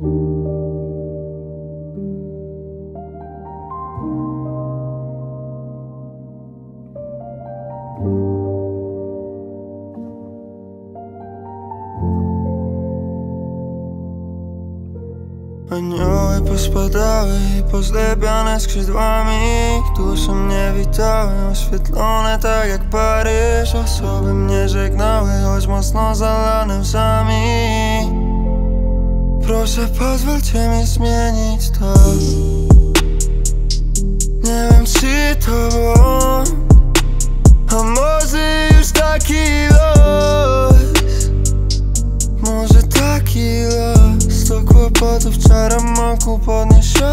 Anioły pospadały pozlepiane skrzydłami Dusze mnie witały, oświetlone tak jak Paryż. Osoby mnie żegnały, choć mocno zalane łzami Proszę pozwólcie mi zmienić to. Nie wiem czy to błąd A może już taki los. Może taki los To kłopotów czarem moku podniesiony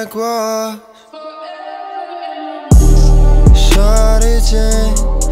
agua Shawty Jane